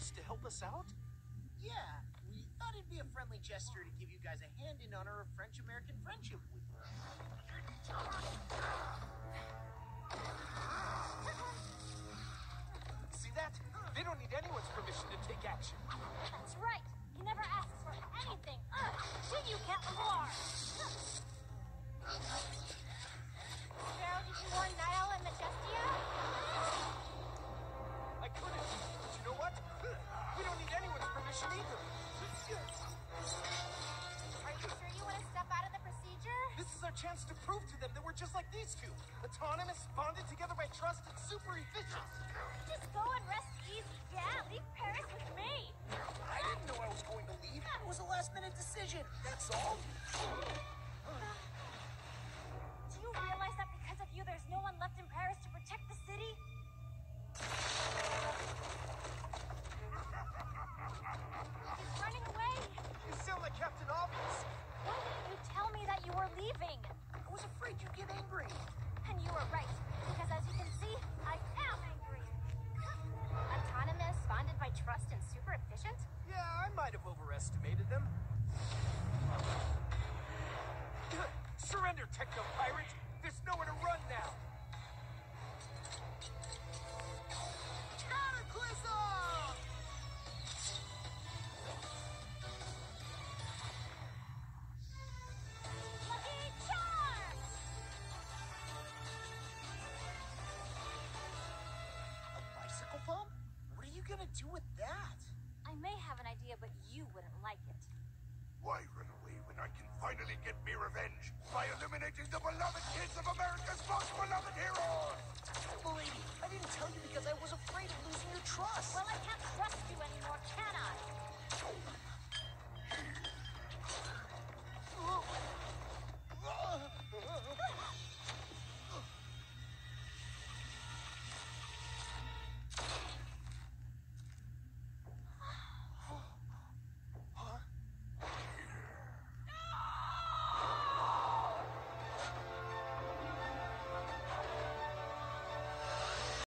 us to help us out? Yeah, we thought it'd be a friendly gesture to give you guys a hand in honor of French-American Friendship Week. See that? They don't need anyone's permission to take action. That's right. He never asks for anything. Ugh, shit you can't war. Are you sure you want to step out of the procedure? This is our chance to prove to them that we're just like these two. Autonomous, bonded together by trust, and super efficient. Just go and rest easy. Yeah, leave Paris with me. I didn't know I was going to leave. It was a last-minute decision. That's all. Leaving? I was afraid you'd get angry. And you were right, because as you can see, I am angry. Autonomous, bonded by trust, and super efficient? Yeah, I might have overestimated them. Surrender, techno pirate! There's nowhere to run now! Gonna do with that? I may have an idea, but you wouldn't like it. Why run away when I can finally get me revenge by eliminating the beloved kids of America's